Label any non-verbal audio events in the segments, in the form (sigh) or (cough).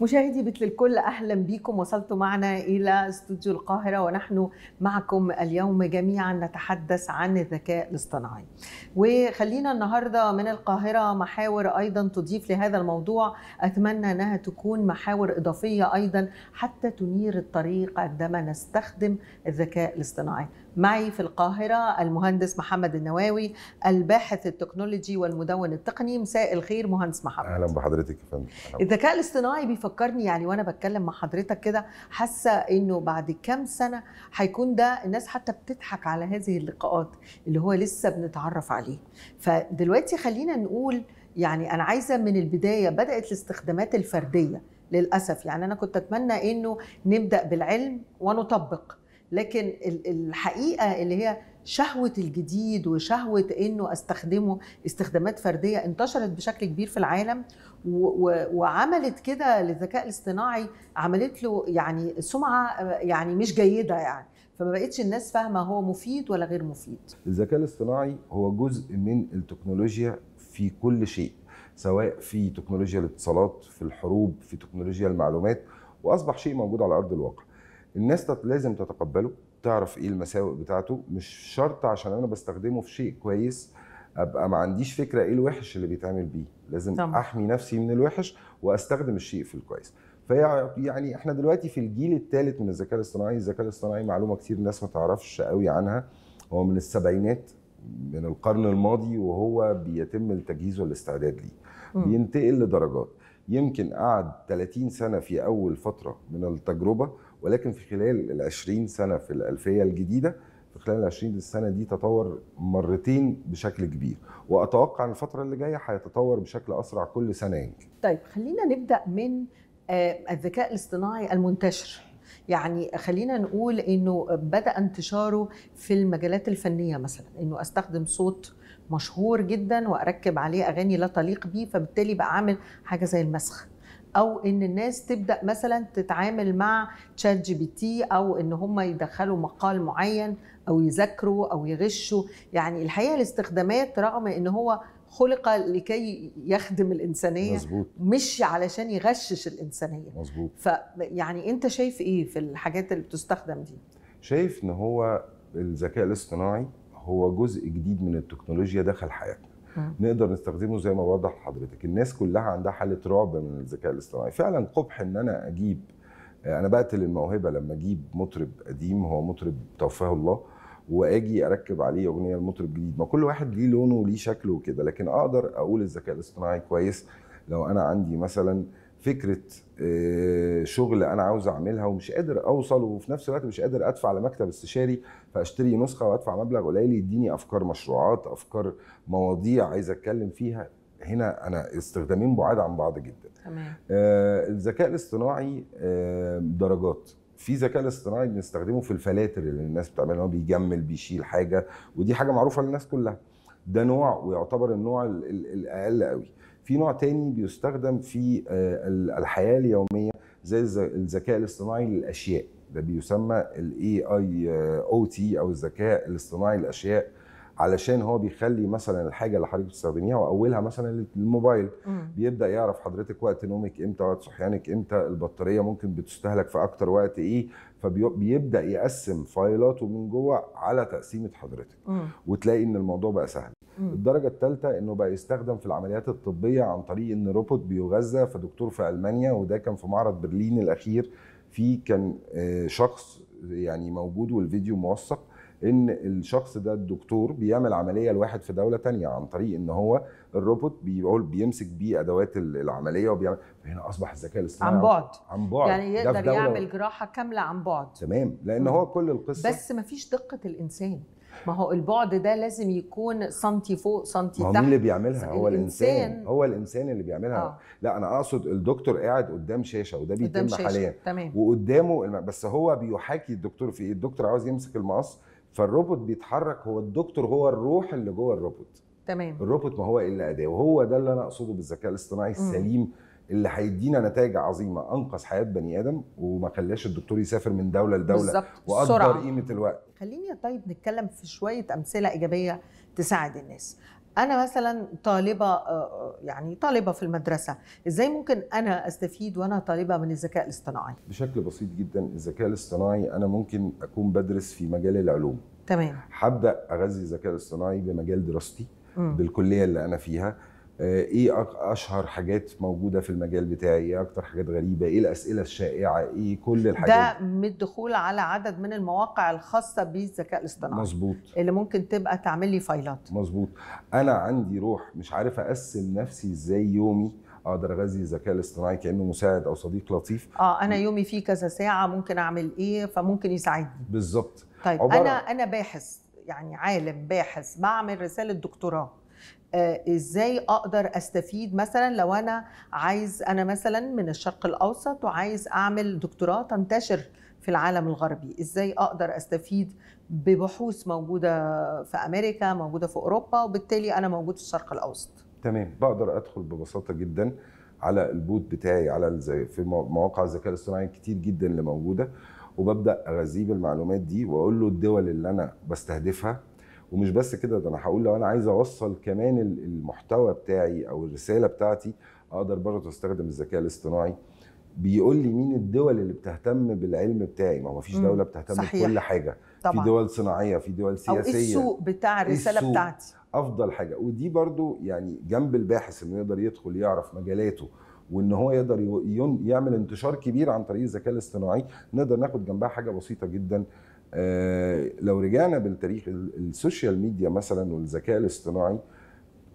مشاهدي بيت للكل أهلا بكم وصلتوا معنا إلى استوديو القاهرة ونحن معكم اليوم جميعا نتحدث عن الذكاء الاصطناعي. وخلينا النهارده من القاهرة محاور أيضا تضيف لهذا الموضوع أتمنى أنها تكون محاور إضافية أيضا حتى تنير الطريق عندما نستخدم الذكاء الاصطناعي. معي في القاهرة المهندس محمد النواوي الباحث التكنولوجي والمدون التقني. مساء الخير مهندس محمد. أهلا بحضرتك يا فندم. الذكاء الاصطناعي بيفكرني يعني وأنا بتكلم مع حضرتك كده حاسة إنه بعد كام سنة هيكون ده الناس حتى بتضحك على هذه اللقاءات اللي هو لسه بنتعرف عليه. فدلوقتي خلينا نقول يعني أنا عايزة من البداية بدأت الاستخدامات الفردية للأسف. يعني أنا كنت أتمنى إنه نبدأ بالعلم ونطبق. لكن الحقيقة اللي هي شهوة الجديد وشهوة إنه أستخدمه استخدامات فردية انتشرت بشكل كبير في العالم وعملت كده للذكاء الاصطناعي عملت له يعني سمعة يعني مش جيدة يعني. فما بقتش الناس فاهمة هو مفيد ولا غير مفيد. الذكاء الاصطناعي هو جزء من التكنولوجيا في كل شيء سواء في تكنولوجيا الاتصالات في الحروب في تكنولوجيا المعلومات وأصبح شيء موجود على أرض الواقع. الناس لازم تتقبله تعرف إيه المساوئ بتاعته مش شرط عشان أنا بستخدمه في شيء كويس أبقى ما عنديش فكرة إيه الوحش اللي بيتعمل بيه. لازم طبعا. أحمي نفسي من الوحش وأستخدم الشيء في الكويس. فهي يعني إحنا دلوقتي في الجيل الثالث من الذكاء الاصطناعي الذكاء الاصطناعي معلومة كتير الناس ما تعرفش قوي عنها. هو من السبعينات من القرن الماضي وهو بيتم التجهيز والاستعداد ليه. بينتقل لدرجات. يمكن قعد 30 سنة في أول فترة من التجربة ولكن في خلال ال 20 سنة في الألفية الجديدة في خلال ال 20 سنه دي تطور مرتين بشكل كبير. وأتوقع إن الفترة اللي جاية هيتطور بشكل أسرع كل سنة يمكن. طيب خلينا نبدأ من الذكاء الاصطناعي المنتشر. يعني خلينا نقول إنه بدأ انتشاره في المجالات الفنية مثلا. إنه أستخدم صوت مشهور جدا وأركب عليه أغاني لا تليق بيه فبالتالي بقى عامل حاجة زي المسخ. أو إن الناس تبدأ مثلا تتعامل مع ChatGPT أو إن هم يدخلوا مقال معين أو يذاكروا أو يغشوا. يعني الحقيقة الاستخدامات رغم إن هو خلق لكي يخدم الإنسانية مزبوط. مش علشان يغشش الإنسانية. مظبوط. فيعني أنت شايف إيه في الحاجات اللي بتستخدم دي؟ شايف إن هو الذكاء الاصطناعي هو جزء جديد من التكنولوجيا دخل حياتنا. نقدر نستخدمه زي ما بوضح لحضرتك الناس كلها عندها حالة رعب من الذكاء الاصطناعي. فعلا قبل إن أنا أجيب أنا بقتل الموهبة لما أجيب مطرب قديم هو مطرب توفاه الله وآجي أركب عليه أغنية لمطرب جديد. ما كل واحد ليه لونه وليه شكله وكده لكن أقدر أقول الذكاء الاصطناعي كويس. لو أنا عندي مثلا فكرة شغل أنا عاوز أعملها ومش قادر أوصل وفي نفس الوقت مش قادر أدفع لمكتب استشاري فاشتري نسخة وادفع مبلغ قليل يديني أفكار مشروعات أفكار مواضيع عايز أتكلم فيها. هنا أنا استخدامين بعاد عن بعض جدا. تمام. آه الذكاء الاصطناعي آه درجات. في ذكاء الاصطناعي بنستخدمه في ال filters اللي الناس بتعملها هو بيجمل بيشيل حاجة ودي حاجة معروفة للناس كلها. ده نوع ويعتبر النوع الأقل قوي. في نوع تاني بيستخدم في الحياة اليومية زي الذكاء الاصطناعي للأشياء. ده بيسمى ال AIoT أو الذكاء الاصطناعي للاشياء علشان هو بيخلي مثلا الحاجة اللي حضرتك بتستخدميها وأولها مثلا الموبايل مم. بيبدأ يعرف حضرتك وقت نومك إمتى وقت صحيانك إمتى البطارية ممكن بتستهلك في أكتر وقت إيه فبيبدا يقسم فايلاته من جوه على تقسيمة حضرتك مم. وتلاقي إن الموضوع بقى سهل مم. الدرجة الثالثه إنه بقى يستخدم في العمليات الطبية عن طريق إن روبوت بيغذى فدكتور في ألمانيا وده كان في معرض برلين الأخير في كان آه، شخص يعني موجود والفيديو موثق إن الشخص ده الدكتور بيعمل عملية لواحد في دولة تانية عن طريق إن هو الروبوت بيقول بيمسك بيه أدوات ال- العملية وبيعمل فهنا أصبح الذكاء الاصطناعي عن بعد. عن بعد. يعني يقدر يعمل جراحة كاملة عن بعد. تمام. لأن. هو كل القصة بس ما فيش دقة الإنسان. ما هو البعد ده لازم يكون سنتي فوق سنتي ما هو تحت. مين اللي بيعملها؟ هو الإنسان. الإنسان- هو الإنسان اللي بيعملها. آه. لا أنا أقصد الدكتور قاعد قدام شاشة وده بيتم حاليا. تمام. وقدامه الم... بس هو بيحاكي الدكتور في إيه؟ الدكتور عاوز يمسك المقص فالروبوت بيتحرك هو الدكتور هو الروح اللي جوه الروبوت. تمام. الروبوت ما هو إلا أداة وهو ده اللي أنا أقصده بالذكاء الاصطناعي السليم. اللي هيدينا نتائج عظيمة أنقذ حياة بني آدم وما خلاش الدكتور يسافر من دولة لدولة بالظبط. وقدر قيمة الوقت. خليني طيب نتكلم في شوية أمثلة إيجابية تساعد الناس. أنا مثلا طالبة آه، يعني طالبة في المدرسة إزاي ممكن أنا أستفيد وأنا طالبة من الذكاء الاصطناعي؟ بشكل بسيط جدا الذكاء الاصطناعي أنا ممكن أكون بدرس في مجال العلوم. تمام. هبدأ أغذي الذكاء الاصطناعي بمجال دراستي مم. بالكلية اللي أنا فيها. آه، إيه أك- اشهر حاجات موجوده في المجال بتاعي؟ إيه أكتر حاجات غريبه؟ إيه الاسئله الشائعه؟ إيه كل الحاجات؟ ده من الدخول على عدد من المواقع الخاصة بالذكاء الاصطناعي. مظبوط. اللي ممكن تبقى تعمل لي فايلات. مظبوط. أنا عندي روح مش عارف اقسم نفسي إزاي يومي أقدر اغذي الذكاء الاصطناعي كأنه مساعد أو صديق لطيف. آه أنا يومي فيه كذا ساعة ممكن اعمل إيه؟ فممكن يساعدني. بالظبط. طيب أنا أنا باحث يعني عالم باحث بعمل رسالة دكتوراه. آه إزاي أقدر أستفيد مثلا لو أنا عايز أنا مثلا من الشرق الأوسط وعايز أعمل دكتوراه تنتشر في العالم الغربي إزاي أقدر أستفيد ببحوث موجودة في أمريكا موجودة في أوروبا وبالتالي أنا موجود في الشرق الأوسط؟ تمام بقدر أدخل ببساطة جدا على البوت بتاعي على في مو- مواقع الذكاء الاصطناعي كتير جدا اللي موجودة وببدأ أغذيه بالمعلومات دي وأقول له الدول اللي أنا بستهدفها ومش بس كده ده أنا هقول لو أنا عايز أوصل كمان ال- المحتوى بتاعي أو الرسالة بتاعتي أقدر برضه أستخدم الذكاء الاصطناعي. بيقول لي مين الدول اللي بتهتم بالعلم بتاعي؟ ما هو مفيش دولة بتهتم صحيح. بكل حاجة. في طبعا. دول صناعية في دول أو سياسية. إيه السوق بتاع الرسالة السوق؟ بتاعتي. أفضل حاجة. ودي برضو يعني جنب الباحث إنه يقدر يدخل يعرف مجالاته وإن هو يقدر يعمل انتشار كبير عن طريق الذكاء الاصطناعي. نقدر ناخد جنبها حاجة بسيطة جدا. لو رجعنا بالتاريخ ال- ال social media مثلا والذكاء الاصطناعي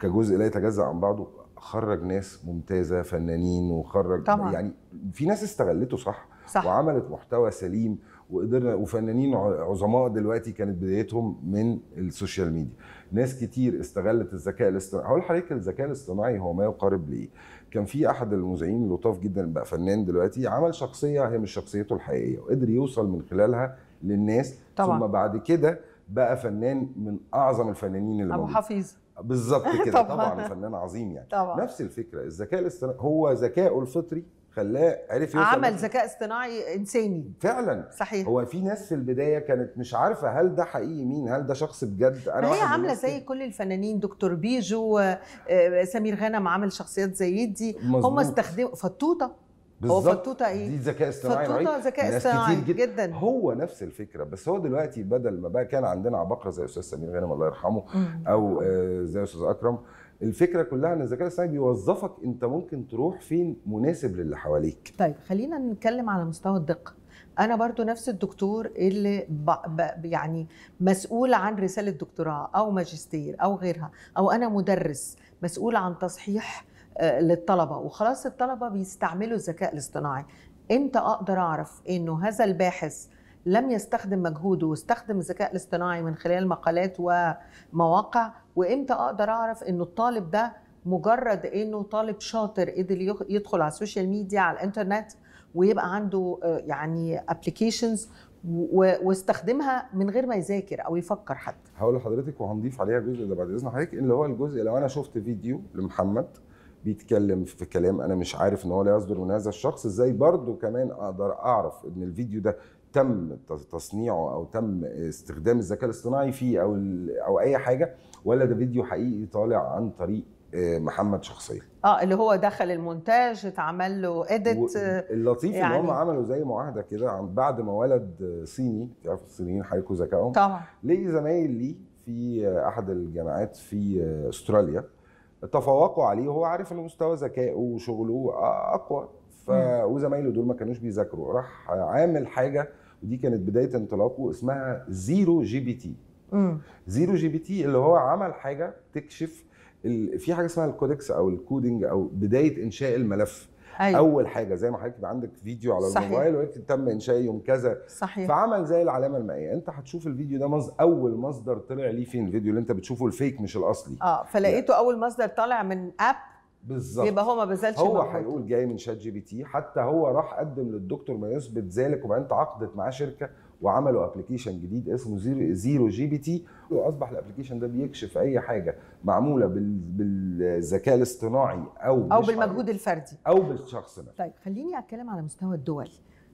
كجزء لا يتجزأ عن بعضه خرج ناس ممتازة فنانين وخرج طبعاً. يعني في ناس استغلته صح صح. وعملت محتوى سليم وقدرنا وفنانين عظماء دلوقتي كانت بدايتهم من ال social media. ناس كتير استغلت الذكاء الاصطناعي. هقول لحضرتك الذكاء الاصطناعي هو ما يقارب لايه كان في أحد المذيعين اللطاف جدا بقى فنان دلوقتي عمل شخصية هي مش شخصيته الحقيقية وقدر يوصل من خلالها للناس. طبعاً. ثم بعد كده بقى فنان من أعظم الفنانين اللي أبو حفيظ. بالظبط (laughs) كده. طبعاً. طبعا فنان عظيم يعني. طبعا. نفس الفكرة. الذكاء الاصطناعي هو ذكائه الفطري خلاه عرف يوصل عمل ذكاء اصطناعي إنساني. فعلا. صحيح. هو في ناس في البداية كانت مش عارفة هل ده حقيقي مين هل ده شخص بجد. أنا هي عاملة زي. كل الفنانين دكتور بيجو آه، آه، سمير غانم عامل شخصيات زي دي. هم. استخدموا فطوطه هو بالظبط. فطوطه إيه دي ذكاء اصطناعي. فطوطه ذكاء اصطناعي جدا. جدا هو نفس الفكرة بس هو دلوقتي بدل ما بقى كان عندنا عباقرة زي أستاذ سمير غانم الله يرحمه. أو آه، زي أستاذ أكرم الفكرة كلها إن الذكاء الاصطناعي بيوظفك أنت ممكن تروح فين مناسب للي حواليك طيب خلينا نتكلم على مستوى الدقة أنا برضو نفس الدكتور اللي ب... ب... يعني مسؤول عن رسالة دكتوراه أو ماجستير أو غيرها أو أنا مدرس مسؤول عن تصحيح للطلبة. وخلاص الطلبة بيستعملوا الذكاء الاصطناعي. إمتى أقدر أعرف إنه هذا الباحث لم يستخدم مجهوده واستخدم الذكاء الاصطناعي من خلال مقالات ومواقع؟ وإمتى أقدر أعرف إنه الطالب ده مجرد إنه طالب شاطر قدر يدخل على ال social media على الإنترنت ويبقى عنده آه، يعني applications واستخدمها من غير ما يذاكر أو يفكر حتى. هقول لحضرتك وهنضيف عليها جزء ده بعد إذن حضرتك اللي هو الجزء لو أنا شفت فيديو لمحمد بيتكلم في كلام أنا مش عارف إن هو لا يصدر من هذا الشخص إزاي برضو كمان أقدر أعرف إن الفيديو ده تم تص- تصنيعه أو تم استخدام الذكاء الاصطناعي فيه أو أو أي حاجة ولا ده فيديو حقيقي طالع عن طريق آه، محمد شخصيا آه اللي هو دخل المونتاج اتعمل له edit اللطيف ان يعني- هم عملوا زي معاهدة كده عن بعد ما ولد صيني تعرف الصينيين حضرتك وذكائهم؟ طبعا. ليه زمايل لي في أحد الجامعات في أستراليا تفوقوا عليه وهو عارف ان مستوى ذكائه وشغله أقوى. ف... وزمايله دول ما كانوش بيذاكروا. راح عامل حاجة ودي كانت بداية انطلاقه اسمها ZeroGPT. ZeroGPT اللي هو عمل حاجة تكشف ال... في حاجة اسمها ال codecs أو ال coding أو بداية إنشاء الملف. أيوه. أول حاجة زي ما حضرتك يبقى عندك فيديو على صحيح. الموبايل ويكتب تم انشاء يوم كذا صحيح. فعمل زي العلامة المائية. أنت هتشوف الفيديو ده مص... أول مصدر طلع ليه فين؟ الفيديو اللي أنت بتشوفه ال fake مش الأصلي. آه فلقيته أول مصدر طالع من app بالظبط. يبقى هو ما بذلش هو. هيقول جاي من ChatGPT حتى هو راح قدم للدكتور ما يثبت ذلك وبعدين تعاقدت معاه شركة وعملوا application جديد اسمه Zero, ZeroGPT. وأصبح ال application ده بيكشف أي حاجة معمولة بال... بالذكاء الاصطناعي أو أو بالمجهود الفردي. أو بالشخص نفسه. طيب خليني أتكلم على مستوى الدول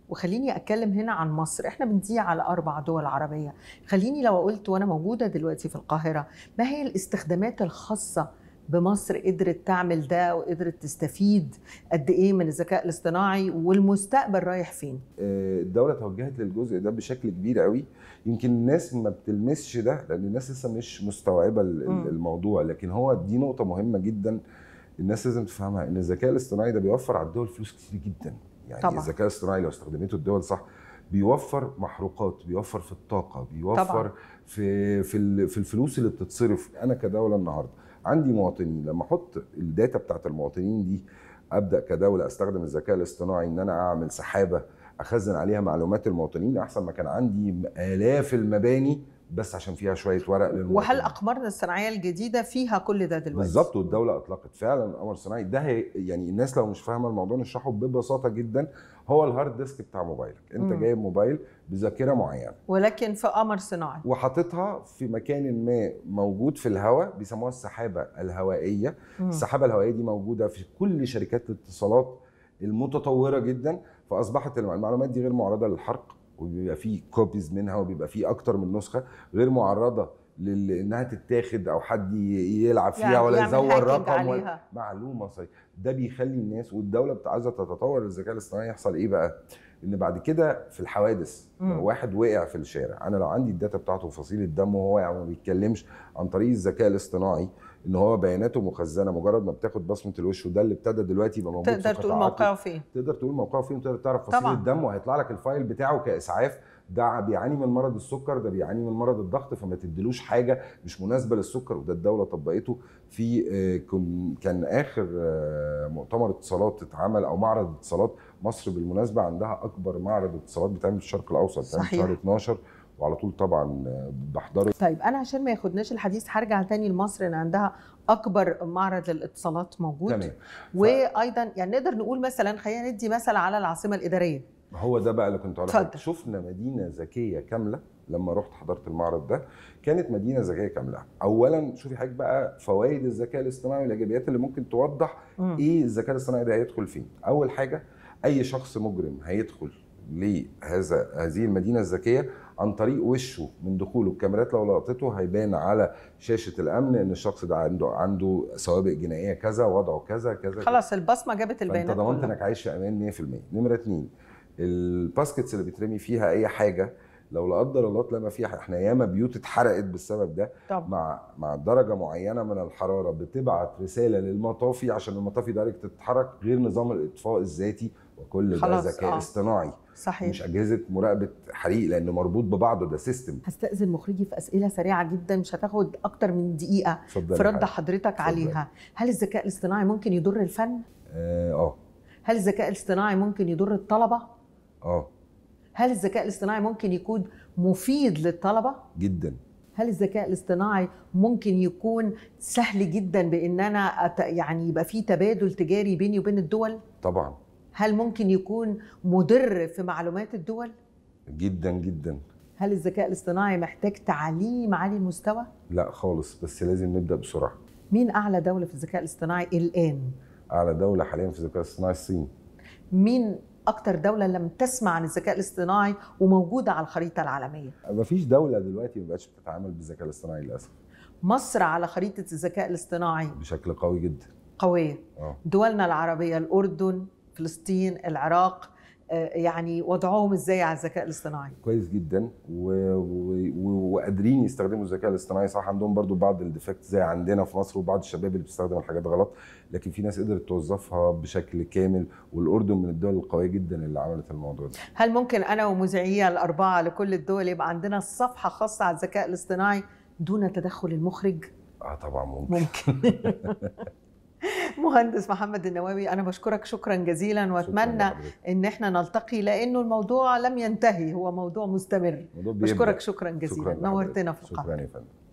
وخليني أتكلم هنا عن مصر. إحنا بنذيع على أربع دول عربية. خليني لو قلت وأنا موجودة دلوقتي في القاهرة ما هي الاستخدامات الخاصة بمصر قدرت تعمل ده وقدرت تستفيد قد إيه من الذكاء الاصطناعي والمستقبل رايح فين آه، الدولة توجهت للجزء ده بشكل كبير قوي يمكن الناس ما بتلمسش ده لأن الناس لسه مش مستوعبة. الموضوع لكن هو دي نقطة مهمة جدا الناس لازم تفهمها إن الذكاء الاصطناعي ده بيوفر على الدول فلوس كتير جدا يعني طبعاً. الذكاء الاصطناعي لو استخدمته الدول صح بيوفر محروقات بيوفر في الطاقة بيوفر طبعاً. في في الفلوس اللي بتتصرف أنا كدولة النهارده عندي مواطنين. لما أحط الداتا بتاعت المواطنين دي أبدأ كدولة أستخدم الذكاء الاصطناعي إن أنا أعمل سحابة أخزن عليها معلومات المواطنين. أحسن ما كان عندي آلاف المباني بس عشان فيها شوية ورق للمواطنين وهل أقمارنا الصناعية الجديدة فيها كل ده دلوقتي؟ بالظبط والدولة أطلقت فعلا القمر الصناعي ده هي يعني الناس لو مش فاهمة الموضوع نشرحه ببساطة جدا. هو ال hard disk بتاع موبايلك. أنت مم. جايب موبايل بذاكرة معينة. ولكن في قمر صناعي. وحاططها في مكان ما موجود في الهواء بيسموها السحابة الهوائية. مم. السحابة الهوائية دي موجودة في كل شركات الاتصالات المتطورة جدا. فأصبحت المعلومات دي غير معرضة للحرق. وبيبقى فيه copies منها وبيبقى فيه أكتر من نسخة غير معرضة لل- انها تتاخد أو حد يلعب فيها يعني ولا يزور رقم ولا. معلومة صحيح ده بيخلي الناس والدولة عايزة تتطور الذكاء الاصطناعي يحصل إيه بقى؟ إن بعد كده في الحوادث. لو واحد وقع في الشارع أنا لو عندي ال data بتاعته وفصيلة دم وهو واقع وما بيتكلمش عن طريق الذكاء الاصطناعي إن هو بياناته مخزنة مجرد ما بتاخد بصمه الوش وده اللي ابتدى دلوقتي يبقى موجود تقدر تقول موقعه فين؟ تقدر تقول موقعه فين؟ وتقدر تعرف فصيلة. الدم وهيطلع لك الفايل بتاعه كإسعاف. ده بيعاني من مرض السكر ده بيعاني من مرض الضغط فما تديلوش حاجة مش مناسبة للسكر. وده الدولة طبقته في آه، كان آخر آه، مؤتمر اتصالات اتعمل أو معرض اتصالات مصر بالمناسبة. عندها أكبر معرض اتصالات بيتعمل في الشرق الأوسط صحيح. شهر 12 وعلى طول طبعا بحضره. طيب أنا عشان ما ياخدناش الحديث هرجع تاني لمصر ان عندها أكبر معرض للاتصالات موجود. تمام. وأيضا يعني نقدر نقول مثلا خلينا ندي مثل على العاصمة الإدارية. هو ده بقى اللي كنت هقول اتفضل. لحضرتك. شفنا مدينة ذكية كاملة لما رحت حضرت المعرض ده. كانت مدينة ذكية كاملة. اولا شوفي حضرتك بقى فوائد الذكاء الاصطناعي والإيجابيات اللي ممكن توضح مم. إيه الذكاء الاصطناعي ده هيدخل فين. أول حاجة أي شخص مجرم هيدخل لهذا هذه المدينة الذكية عن طريق وشه من دخوله الكاميرات لو لقطته هيبان على شاشة الأمن إن الشخص ده عنده عنده سوابق جنائية كذا وضعه كذا كذا خلاص البصمة جابت فأنت البيانات ضمنت كلها. إنك عايش في أمان 100% نمرة اتنين ال baskets اللي بيترمي فيها أي حاجة لو لا قدر الله اتلمى فيها. إحنا ياما بيوت اتحرقت بالسبب ده. طبعا مع مع درجة معينة من الحرارة بتبعت رسالة للمطافي عشان المطافي direct تتحرك غير نظام الإطفاء الذاتي. وكل ده ذكاء آه. اصطناعي صحيح مش أجهزة مراقبة حريق لأنه مربوط ببعضه ده سيستم هستأذن مخرجي في أسئلة سريعة جدا مش هتاخد أكتر من اتفضل في رد. حضرتك اتفضل. عليها هل الذكاء الاصطناعي ممكن يضر الفن؟ آه آه هل الذكاء الاصطناعي ممكن يضر الطلبة؟ آه هل الذكاء الاصطناعي ممكن يكون مفيد للطلبة؟ جدا هل الذكاء الاصطناعي ممكن يكون سهل جدا بإن أنا أت... يعني يبقى في تبادل تجاري بيني وبين الدول؟ طبعا هل ممكن يكون مضر في معلومات الدول؟ جدا جدا هل الذكاء الاصطناعي محتاج تعليم عالي المستوى؟ لا خالص بس لازم نبدأ بسرعة مين أعلى دولة في الذكاء الاصطناعي الآن؟ أعلى دولة حاليا في الذكاء الاصطناعي الصين مين أكتر دولة لم تسمع عن الذكاء الاصطناعي وموجودة على الخريطة العالمية؟ مفيش دولة دلوقتي ما بقتش بتتعامل بالذكاء الاصطناعي للأسف مصر على خريطة الذكاء الاصطناعي بشكل قوي جدا قوية آه دولنا العربية الأردن فلسطين العراق آه، يعني وضعهم إزاي على الذكاء الاصطناعي؟ كويس جدا. و... و... و... وقادرين يستخدموا الذكاء الاصطناعي. صح عندهم برضو بعض الديفكت زي عندنا في مصر وبعض الشباب اللي بتستخدم الحاجات غلط لكن في ناس قدرت توظفها بشكل كامل والأردن من الدول القوية جدا اللي عملت الموضوع ده. هل ممكن أنا ومذيعي الأربعة لكل الدول يبقى عندنا صفحة خاصة على الذكاء الاصطناعي دون تدخل المخرج؟ آه طبعا ممكن. ممكن. (laughs) (laughs) مهندس محمد النواوي أنا بشكرك شكرا جزيلا وأتمنى. إن إحنا نلتقي لأنه الموضوع لم ينتهي هو موضوع مستمر. بشكرك شكرا جزيلا شكراً. نورتنا في القاهرة شكرا يا فندم